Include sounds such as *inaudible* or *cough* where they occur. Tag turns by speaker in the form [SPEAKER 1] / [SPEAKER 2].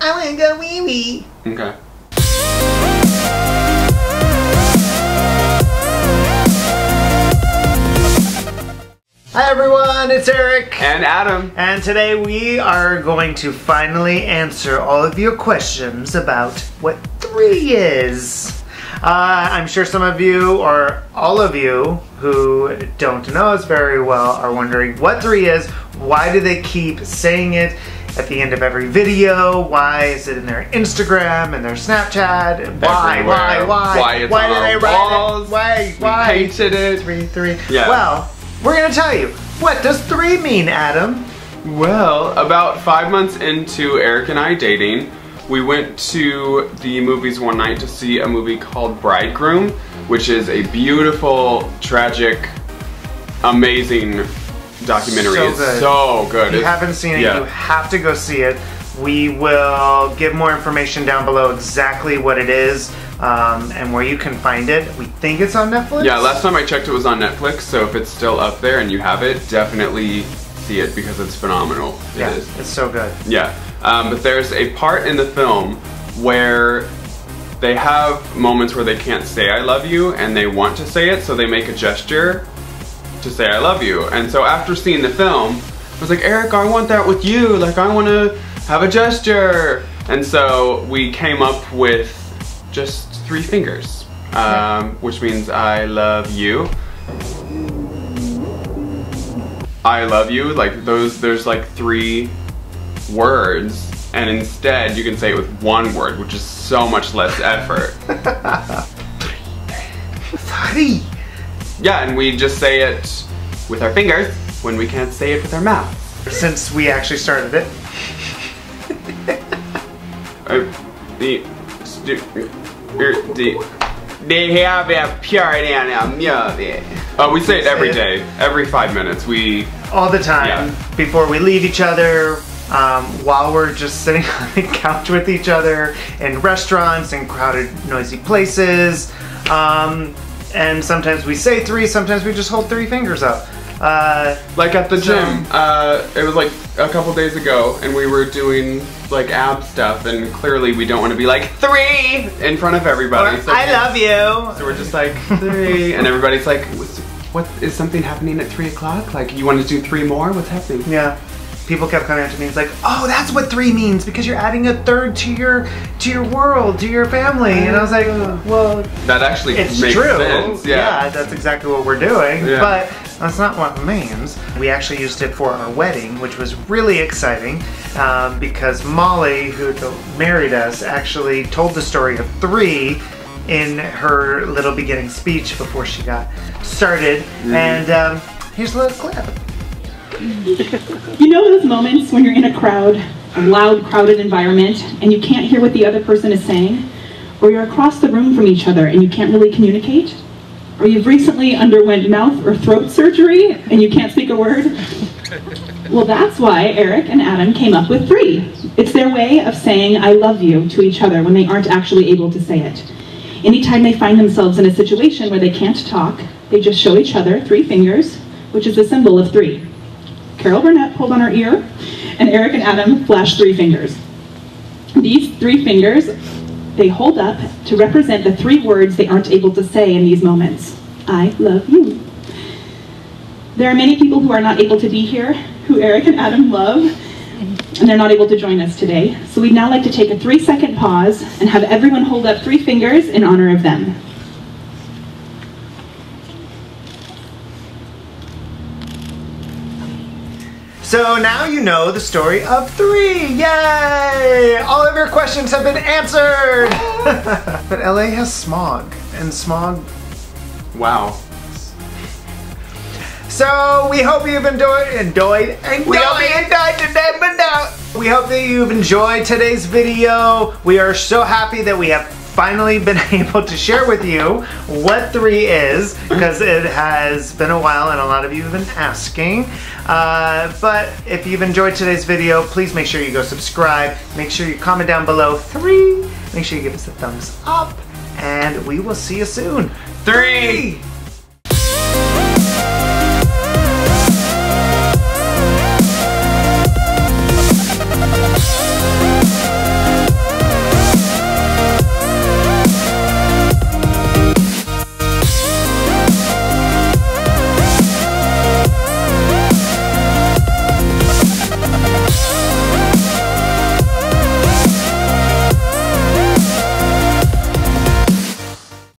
[SPEAKER 1] I wanna go wee wee.
[SPEAKER 2] Okay.
[SPEAKER 1] Hi everyone, it's Eric.
[SPEAKER 2] And Adam.
[SPEAKER 1] And today we are going to finally answer all of your questions about what three is. Uh, I'm sure some of you, or all of you, who don't know us very well are wondering what three is, why do they keep saying it at the end of every video, why is it in their Instagram and their Snapchat, why, why, why,
[SPEAKER 2] Why it's
[SPEAKER 1] why
[SPEAKER 2] on
[SPEAKER 1] do they write it, why, why,
[SPEAKER 2] painted it.
[SPEAKER 1] three, three.
[SPEAKER 2] Yeah.
[SPEAKER 1] Well, we're gonna tell you, what does three mean, Adam?
[SPEAKER 2] Well, about five months into Eric and I dating, we went to the movies one night to see a movie called Bridegroom, which is a beautiful, tragic, amazing documentary.
[SPEAKER 1] So
[SPEAKER 2] it's
[SPEAKER 1] good.
[SPEAKER 2] so good.
[SPEAKER 1] If you
[SPEAKER 2] It's-
[SPEAKER 1] haven't seen it,
[SPEAKER 2] yeah.
[SPEAKER 1] you have to go see it. We will give more information down below exactly what it is um, and where you can find it. We think it's on Netflix.
[SPEAKER 2] Yeah, last time I checked it was on Netflix, so if it's still up there and you have it, definitely see it because it's phenomenal. It
[SPEAKER 1] yeah,
[SPEAKER 2] is.
[SPEAKER 1] it's so good.
[SPEAKER 2] Yeah, um, but there's a part in the film where they have moments where they can't say I love you and they want to say it, so they make a gesture to say I love you. And so after seeing the film, I was like, Eric, I want that with you. Like, I want to have a gesture. And so we came up with just three fingers, um, which means I love you. I love you, like those, there's like three words, and instead you can say it with one word, which is so much less effort. *laughs* *laughs*
[SPEAKER 1] Three.
[SPEAKER 2] Yeah, and we just say it with our fingers when we can't say it with our mouth.
[SPEAKER 1] Since we actually started it. *laughs*
[SPEAKER 2] Er, the, they have a pure and a movie. Oh, we say it every day, every five minutes. We,
[SPEAKER 1] all the time
[SPEAKER 2] Yeah.
[SPEAKER 1] before we leave each other, um, while we're just sitting *laughs* on the couch with each other in restaurants and crowded, noisy places. Um, and sometimes we say three, sometimes we just hold three fingers up. Uh,
[SPEAKER 2] like at the
[SPEAKER 1] So-
[SPEAKER 2] gym, uh, it was like a couple days ago, and we were doing like ab stuff, and clearly we don't want to be like three in front of everybody. so
[SPEAKER 1] I love you.
[SPEAKER 2] So we're just like three, and everybody's like, "What's- "What is something happening at three o'clock? Like you want to do three more? What's happening?"
[SPEAKER 1] Yeah. People kept coming up to me. It's like, oh, that's what three means because you're adding a third to your to your world, to your family. And I was like, well,
[SPEAKER 2] That actually
[SPEAKER 1] it's
[SPEAKER 2] makes
[SPEAKER 1] true.
[SPEAKER 2] sense. Yeah.
[SPEAKER 1] that's exactly what we're doing.
[SPEAKER 2] Yeah.
[SPEAKER 1] But that's not what it means. We actually used it for our wedding, which was really exciting um, because Molly, who married us, actually told the story of three in her little beginning speech before she got started.
[SPEAKER 2] Mm-hmm.
[SPEAKER 1] And um, here's a little clip.
[SPEAKER 3] You know those moments when you're in a crowd, a loud, crowded environment, and you can't hear what the other person is saying? Or you're across the room from each other and you can't really communicate? Or you've recently underwent mouth or throat surgery and you can't speak a word? Well, that's why Eric and Adam came up with three. It's their way of saying I love you to each other when they aren't actually able to say it. Anytime they find themselves in a situation where they can't talk, they just show each other three fingers, which is a symbol of three. Carol Burnett pulled on her ear, and Eric and Adam flashed three fingers. These three fingers, they hold up to represent the three words they aren't able to say in these moments. I love you. There are many people who are not able to be here, who Eric and Adam love, and they're not able to join us today. So we'd now like to take a three second pause and have everyone hold up three fingers in honor of them.
[SPEAKER 1] So now you know the story of three. Yay! All of your questions have been answered. *laughs* but LA has smog, and smog.
[SPEAKER 2] Wow.
[SPEAKER 1] So we hope you've enjoyed, enjoyed,
[SPEAKER 2] We hope you
[SPEAKER 1] enjoyed today, but no. We hope that you've enjoyed today's video. We are so happy that we have finally been *laughs* able to share with you what three is because it has been a while and a lot of you have been asking. Uh, but if you've enjoyed today's video, please make sure you go subscribe. Make sure you comment down below three. Make sure you give us a thumbs up. And we will see you soon.
[SPEAKER 2] Three.
[SPEAKER 1] Three.